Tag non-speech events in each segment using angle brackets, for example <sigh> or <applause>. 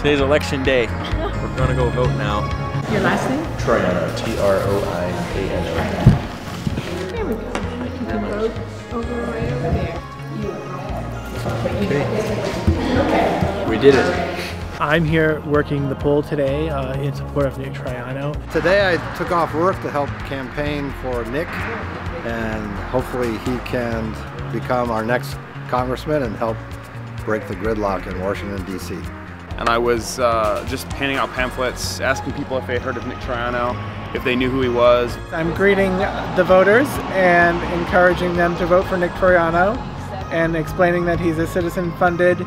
Today's election day. We're gonna go vote now. Your last name? Troiano, T R O I A N O. There we go. You can vote over right over there. We did it. I'm here working the poll today uh, in support of Nick Troiano. Today I took off work to help campaign for Nick and hopefully he can become our next congressman and help break the gridlock in Washington, D.C. And I was uh, just handing out pamphlets, asking people if they heard of Nick Troiano, if they knew who he was. I'm greeting the voters and encouraging them to vote for Nick Troiano and explaining that he's a citizen funded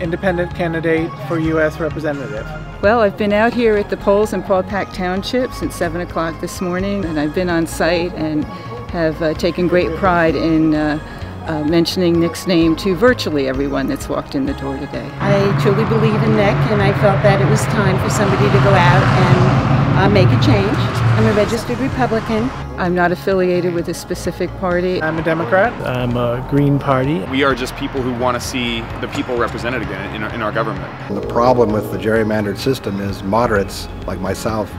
independent candidate for U.S. representative. Well, I've been out here at the polls in Paupack Township since 7 o'clock this morning, and I've been on site and have uh, taken great pride in uh, uh, mentioning Nick's name to virtually everyone that's walked in the door today. I truly believe in Nick, and I felt that it was time for somebody to go out and uh, make a change. I'm a registered Republican. I'm not affiliated with a specific party. I'm a Democrat. I'm a Green Party. We are just people who want to see the people represented again in our, in our government. The problem with the gerrymandered system is moderates like myself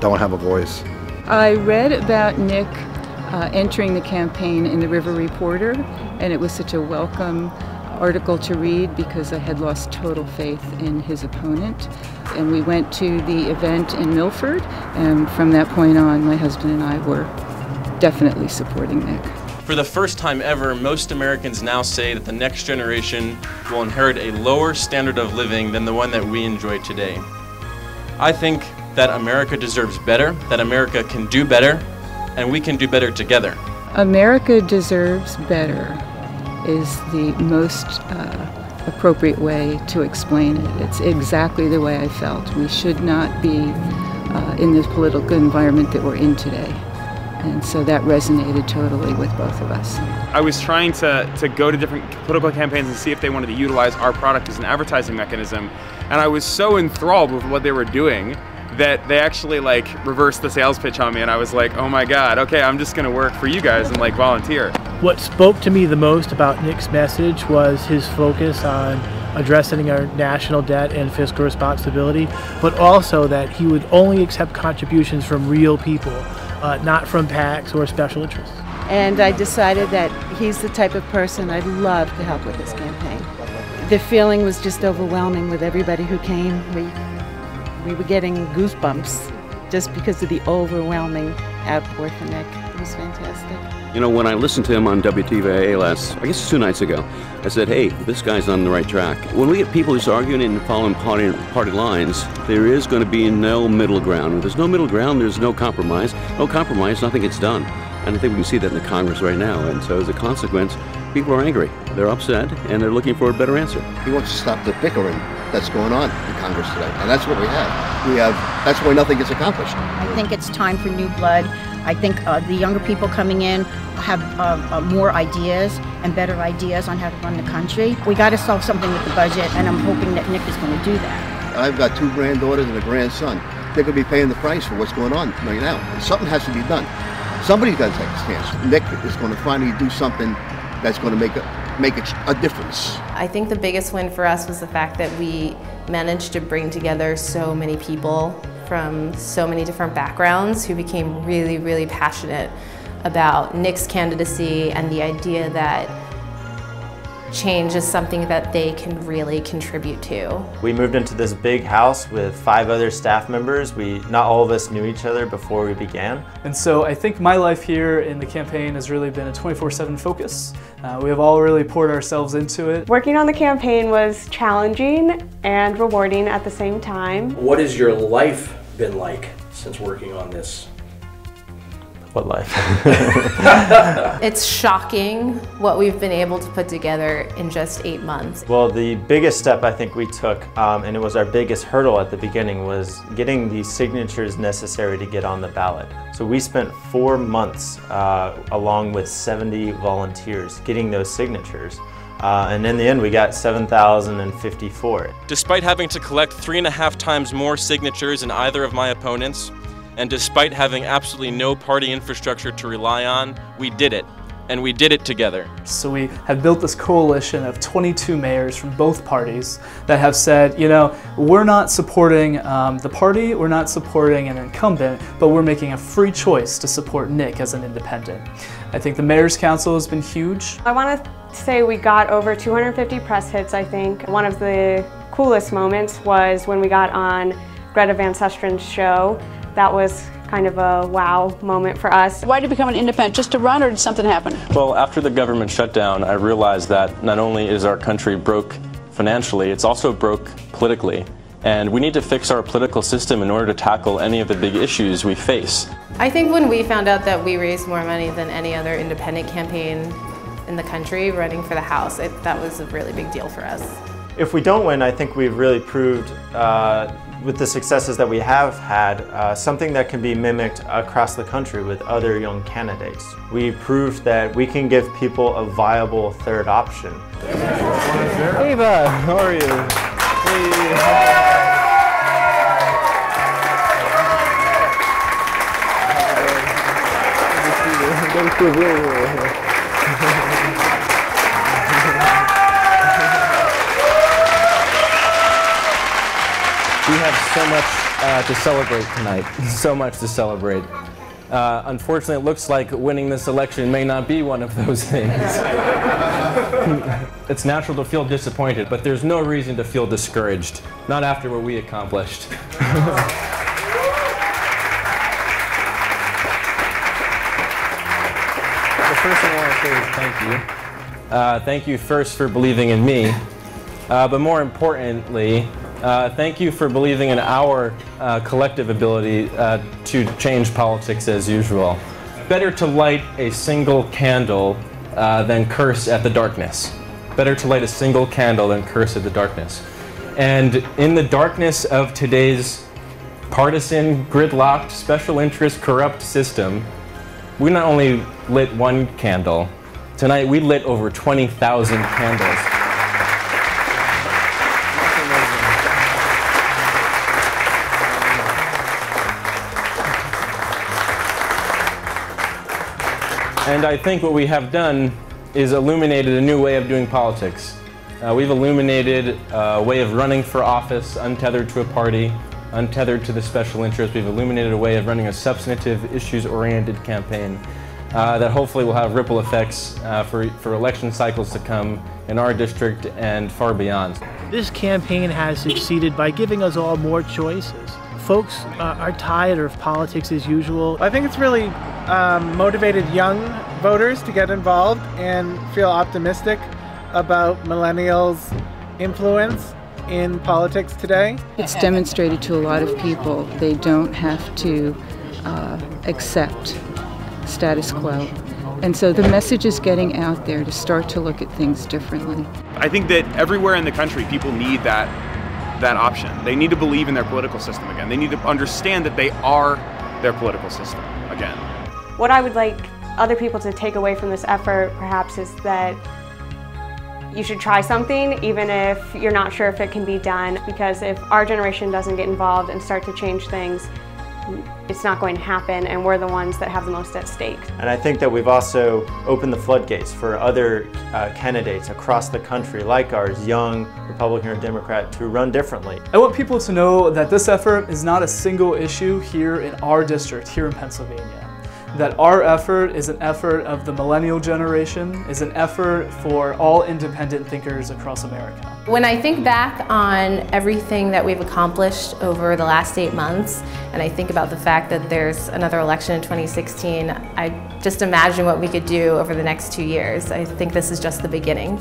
don't have a voice. I read about Nick uh, entering the campaign in the River Reporter, and it was such a welcome article to read because I had lost total faith in his opponent. And we went to the event in Milford, and from that point on, my husband and I were definitely supporting Nick. For the first time ever, most Americans now say that the next generation will inherit a lower standard of living than the one that we enjoy today. I think that America deserves better, that America can do better, and we can do better together. America deserves better is the most uh, appropriate way to explain it. It's exactly the way I felt. We should not be uh, in this political environment that we're in today. And so that resonated totally with both of us. I was trying to, to go to different political campaigns and see if they wanted to utilize our product as an advertising mechanism. And I was so enthralled with what they were doing that they actually like reversed the sales pitch on me and I was like, oh my god, okay, I'm just gonna work for you guys and like volunteer. What spoke to me the most about Nick's message was his focus on addressing our national debt and fiscal responsibility, but also that he would only accept contributions from real people, uh, not from PACs or special interests. And I decided that he's the type of person I'd love to help with this campaign. The feeling was just overwhelming with everybody who came. We we were getting goosebumps just because of the overwhelming outpour for Nick. It was fantastic. You know, when I listened to him on WTVA last, I guess two nights ago, I said, hey, this guy's on the right track. When we get people just arguing and following party, party lines, there is going to be no middle ground. When there's no middle ground, there's no compromise. No compromise, nothing gets done. And I think we can see that in the Congress right now. And so as a consequence, people are angry. They're upset, and they're looking for a better answer. He wants to stop the bickering that's going on in Congress today. And that's what we have. We have, that's why nothing gets accomplished. I think it's time for new blood. I think uh, the younger people coming in have uh, uh, more ideas and better ideas on how to run the country. We got to solve something with the budget, and I'm hoping that Nick is going to do that. I've got two granddaughters and a grandson. They're going to be paying the price for what's going on right now. And something has to be done. Somebody's got to take a stance. Nick is going to finally do something that's going to make a, make a, a difference. I think the biggest win for us was the fact that we managed to bring together so many people from so many different backgrounds who became really, really passionate about Nick's candidacy and the idea that change is something that they can really contribute to. We moved into this big house with five other staff members. We not all of us knew each other before we began. And so I think my life here in the campaign has really been a 24/7 focus. Uh, we have all really poured ourselves into it. Working on the campaign was challenging and rewarding at the same time. What has your life been like since working on this what life? <laughs> it's shocking what we've been able to put together in just eight months. Well, the biggest step I think we took, um, and it was our biggest hurdle at the beginning, was getting the signatures necessary to get on the ballot. So we spent four months, uh, along with 70 volunteers, getting those signatures. Uh, and in the end, we got 7,054. Despite having to collect three and a half times more signatures than either of my opponents, and despite having absolutely no party infrastructure to rely on, we did it. and we did it together. So we have built this coalition of 22 mayors from both parties that have said, you know, we're not supporting um, the party, we're not supporting an incumbent, but we're making a free choice to support Nick as an independent. I think the Mayor's Council has been huge. I want to say we got over 250 press hits, I think. One of the coolest moments was when we got on Greta Van Susteren's show. That was kind of a wow moment for us. Why did you become an independent? Just to run or did something happen? Well, after the government shutdown, I realized that not only is our country broke financially, it's also broke politically. And we need to fix our political system in order to tackle any of the big issues we face. I think when we found out that we raised more money than any other independent campaign in the country running for the House, it, that was a really big deal for us. If we don't win, I think we've really proved uh, with the successes that we have had, uh, something that can be mimicked across the country with other young candidates. We proved that we can give people a viable third option. Ava, how are you? We have so much uh, to celebrate tonight. <laughs> So much to celebrate. Uh, unfortunately, it looks like winning this election may not be one of those <laughs> things. <laughs> it's natural to feel disappointed, but there's no reason to feel discouraged. Not after what we accomplished. the first thing I want to say is thank you. Uh, thank you first for believing in me, uh, but more importantly, uh, thank you for believing in our uh, collective ability uh, to change politics as usual. Better to light a single candle uh, than curse at the darkness. Better to light a single candle than curse at the darkness. And in the darkness of today's partisan, gridlocked, special interest, corrupt system, we not only lit one candle, tonight we lit over 20,000 candles. And I think what we have done is illuminated a new way of doing politics. Uh, we've illuminated a way of running for office untethered to a party, untethered to the special interest. We've illuminated a way of running a substantive, issues-oriented campaign uh, that hopefully will have ripple effects uh, for, for election cycles to come in our district and far beyond. This campaign has succeeded by giving us all more choices. Folks uh, are tired of politics as usual. I think it's really um, motivated young voters to get involved and feel optimistic about millennials' influence in politics today. It's demonstrated to a lot of people they don't have to uh, accept status quo. And so the message is getting out there to start to look at things differently. I think that everywhere in the country, people need that that option. They need to believe in their political system again. They need to understand that they are their political system again. What I would like other people to take away from this effort, perhaps, is that you should try something, even if you're not sure if it can be done, because if our generation doesn't get involved and start to change things, it's not going to happen and we're the ones that have the most at stake. And I think that we've also opened the floodgates for other uh, candidates across the country like ours, young Republican or Democrat, to run differently. I want people to know that this effort is not a single issue here in our district, here in Pennsylvania that our effort is an effort of the millennial generation, is an effort for all independent thinkers across America. When I think back on everything that we've accomplished over the last eight months, and I think about the fact that there's another election in 2016, I just imagine what we could do over the next two years. I think this is just the beginning.